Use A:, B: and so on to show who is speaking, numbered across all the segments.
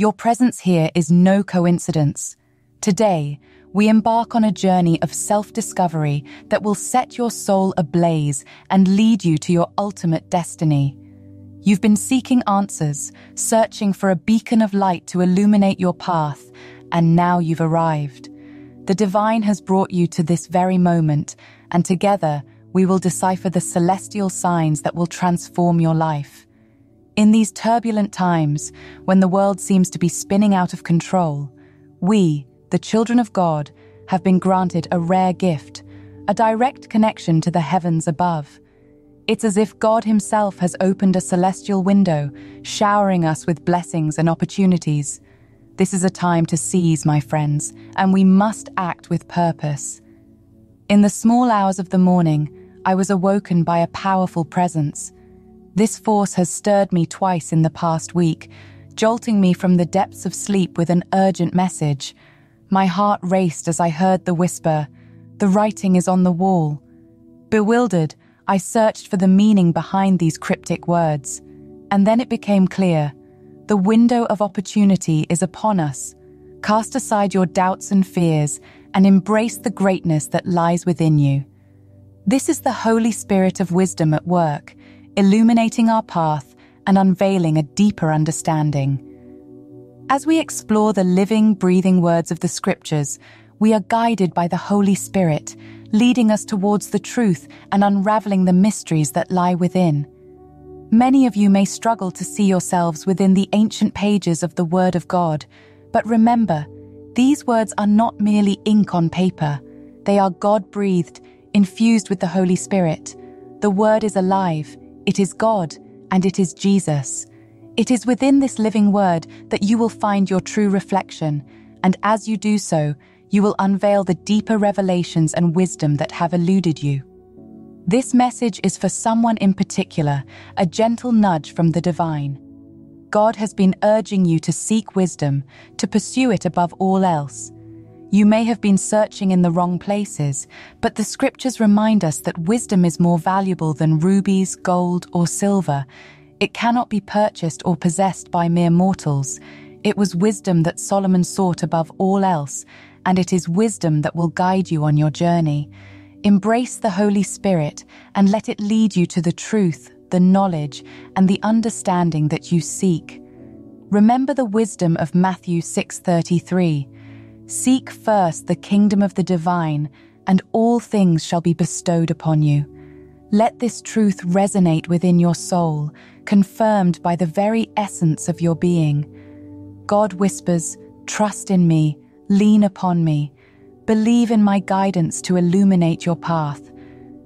A: Your presence here is no coincidence. Today, we embark on a journey of self-discovery that will set your soul ablaze and lead you to your ultimate destiny. You've been seeking answers, searching for a beacon of light to illuminate your path, and now you've arrived. The divine has brought you to this very moment, and together we will decipher the celestial signs that will transform your life. In these turbulent times, when the world seems to be spinning out of control, we, the children of God, have been granted a rare gift, a direct connection to the heavens above. It's as if God Himself has opened a celestial window, showering us with blessings and opportunities. This is a time to seize, my friends, and we must act with purpose. In the small hours of the morning, I was awoken by a powerful presence. This force has stirred me twice in the past week, jolting me from the depths of sleep with an urgent message. My heart raced as I heard the whisper, The writing is on the wall. Bewildered, I searched for the meaning behind these cryptic words. And then it became clear. The window of opportunity is upon us. Cast aside your doubts and fears and embrace the greatness that lies within you. This is the Holy Spirit of wisdom at work, illuminating our path and unveiling a deeper understanding. As we explore the living, breathing words of the Scriptures, we are guided by the Holy Spirit, leading us towards the truth and unraveling the mysteries that lie within. Many of you may struggle to see yourselves within the ancient pages of the Word of God, but remember, these words are not merely ink on paper. They are God breathed, infused with the Holy Spirit. The Word is alive, it is God, and it is Jesus. It is within this living Word that you will find your true reflection, and as you do so, you will unveil the deeper revelations and wisdom that have eluded you. This message is for someone in particular, a gentle nudge from the divine. God has been urging you to seek wisdom, to pursue it above all else. You may have been searching in the wrong places, but the scriptures remind us that wisdom is more valuable than rubies, gold, or silver. It cannot be purchased or possessed by mere mortals. It was wisdom that Solomon sought above all else, and it is wisdom that will guide you on your journey. Embrace the Holy Spirit and let it lead you to the truth, the knowledge, and the understanding that you seek. Remember the wisdom of Matthew 6:33. Seek first the kingdom of the divine, and all things shall be bestowed upon you. Let this truth resonate within your soul, confirmed by the very essence of your being. God whispers, Trust in me, lean upon me. Believe in my guidance to illuminate your path.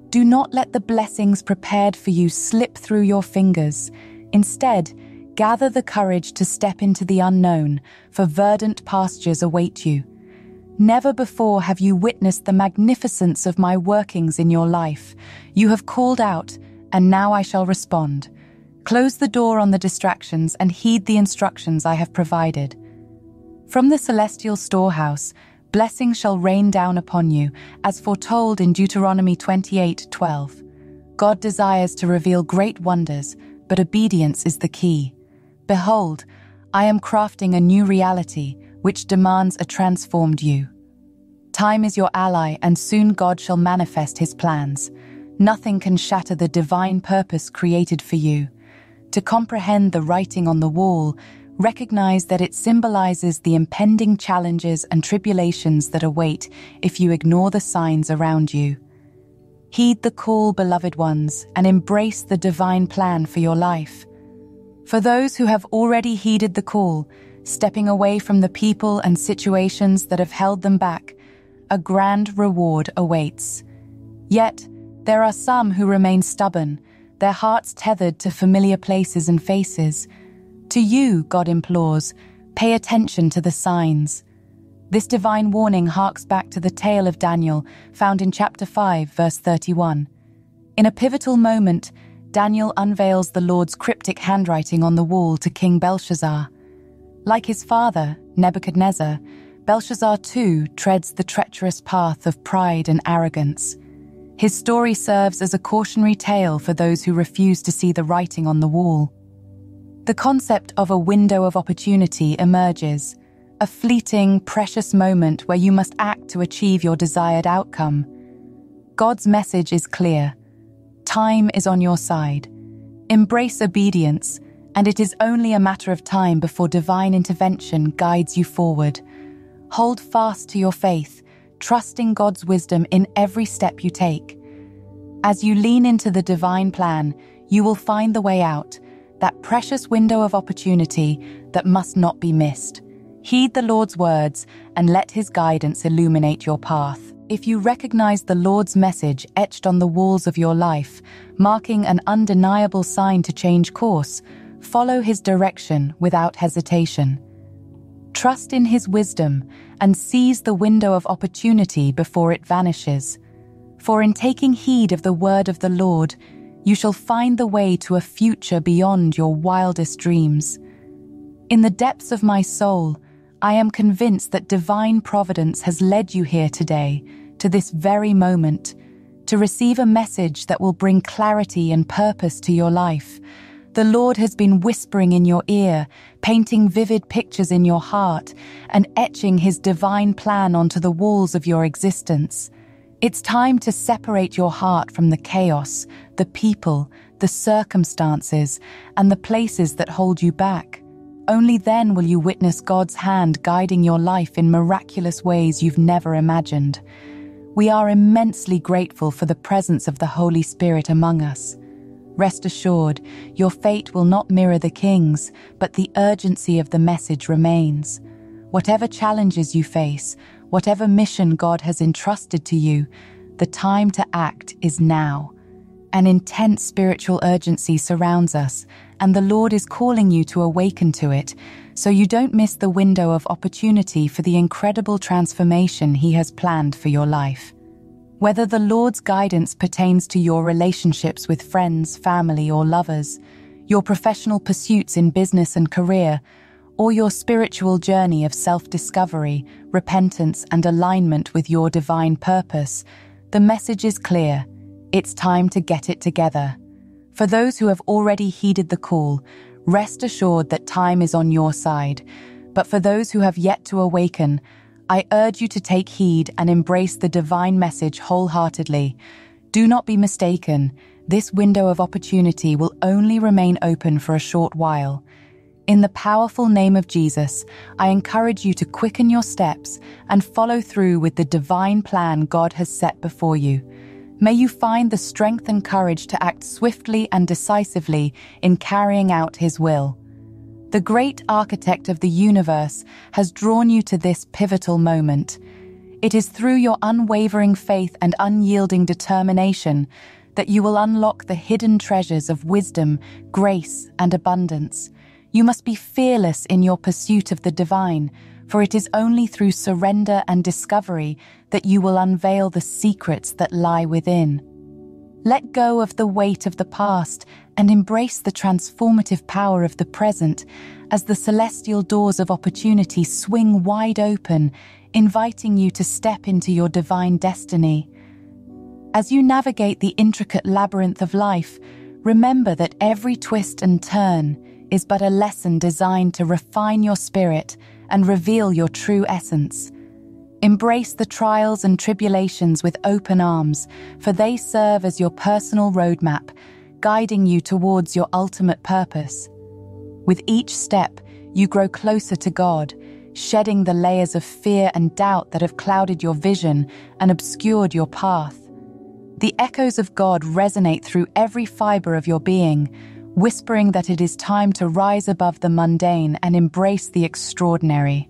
A: Do not let the blessings prepared for you slip through your fingers. Instead, gather the courage to step into the unknown, for verdant pastures await you. Never before have you witnessed the magnificence of my workings in your life. You have called out, and now I shall respond. Close the door on the distractions and heed the instructions I have provided. From the celestial storehouse, blessing shall rain down upon you, as foretold in Deuteronomy 28:12. God desires to reveal great wonders, but obedience is the key. Behold, I am crafting a new reality which demands a transformed you. Time is your ally, and soon God shall manifest his plans. Nothing can shatter the divine purpose created for you. To comprehend the writing on the wall, recognize that it symbolizes the impending challenges and tribulations that await if you ignore the signs around you. Heed the call, beloved ones, and embrace the divine plan for your life. For those who have already heeded the call, stepping away from the people and situations that have held them back, a grand reward awaits. Yet, there are some who remain stubborn, their hearts tethered to familiar places and faces, to you, God implores, pay attention to the signs. This divine warning harks back to the tale of Daniel, found in chapter 5, verse 31. In a pivotal moment, Daniel unveils the Lord's cryptic handwriting on the wall to King Belshazzar. Like his father, Nebuchadnezzar, Belshazzar too treads the treacherous path of pride and arrogance. His story serves as a cautionary tale for those who refuse to see the writing on the wall. The concept of a window of opportunity emerges, a fleeting, precious moment where you must act to achieve your desired outcome. God's message is clear. Time is on your side. Embrace obedience, and it is only a matter of time before divine intervention guides you forward. Hold fast to your faith, trusting God's wisdom in every step you take. As you lean into the divine plan, you will find the way out, that precious window of opportunity that must not be missed. Heed the Lord's words and let his guidance illuminate your path. If you recognize the Lord's message etched on the walls of your life, marking an undeniable sign to change course, follow his direction without hesitation. Trust in his wisdom and seize the window of opportunity before it vanishes. For in taking heed of the word of the Lord, you shall find the way to a future beyond your wildest dreams. In the depths of my soul, I am convinced that divine providence has led you here today, to this very moment, to receive a message that will bring clarity and purpose to your life. The Lord has been whispering in your ear, painting vivid pictures in your heart, and etching his divine plan onto the walls of your existence. It's time to separate your heart from the chaos, the people, the circumstances, and the places that hold you back. Only then will you witness God's hand guiding your life in miraculous ways you've never imagined. We are immensely grateful for the presence of the Holy Spirit among us. Rest assured, your fate will not mirror the King's, but the urgency of the message remains. Whatever challenges you face, whatever mission God has entrusted to you, the time to act is now. An intense spiritual urgency surrounds us, and the Lord is calling you to awaken to it, so you don't miss the window of opportunity for the incredible transformation He has planned for your life. Whether the Lord's guidance pertains to your relationships with friends, family, or lovers, your professional pursuits in business and career, or your spiritual journey of self discovery, repentance, and alignment with your divine purpose, the message is clear it's time to get it together. For those who have already heeded the call, rest assured that time is on your side. But for those who have yet to awaken, I urge you to take heed and embrace the divine message wholeheartedly. Do not be mistaken, this window of opportunity will only remain open for a short while. In the powerful name of Jesus, I encourage you to quicken your steps and follow through with the divine plan God has set before you. May you find the strength and courage to act swiftly and decisively in carrying out His will. The great architect of the universe has drawn you to this pivotal moment. It is through your unwavering faith and unyielding determination that you will unlock the hidden treasures of wisdom, grace, and abundance. You must be fearless in your pursuit of the divine for it is only through surrender and discovery that you will unveil the secrets that lie within. Let go of the weight of the past and embrace the transformative power of the present as the celestial doors of opportunity swing wide open, inviting you to step into your divine destiny. As you navigate the intricate labyrinth of life, remember that every twist and turn is but a lesson designed to refine your spirit and reveal your true essence. Embrace the trials and tribulations with open arms, for they serve as your personal roadmap, guiding you towards your ultimate purpose. With each step, you grow closer to God, shedding the layers of fear and doubt that have clouded your vision and obscured your path. The echoes of God resonate through every fiber of your being, whispering that it is time to rise above the mundane and embrace the extraordinary.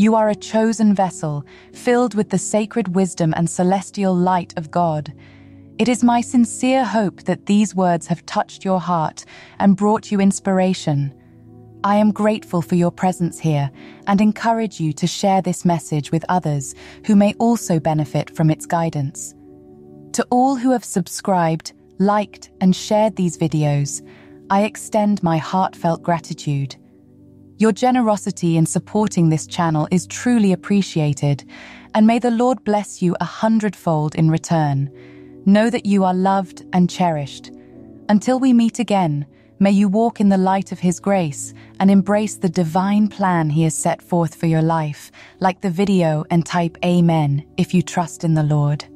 A: You are a chosen vessel, filled with the sacred wisdom and celestial light of God. It is my sincere hope that these words have touched your heart and brought you inspiration. I am grateful for your presence here and encourage you to share this message with others who may also benefit from its guidance. To all who have subscribed, liked, and shared these videos, I extend my heartfelt gratitude. Your generosity in supporting this channel is truly appreciated, and may the Lord bless you a hundredfold in return. Know that you are loved and cherished. Until we meet again, May you walk in the light of His grace and embrace the divine plan He has set forth for your life, like the video, and type Amen if you trust in the Lord.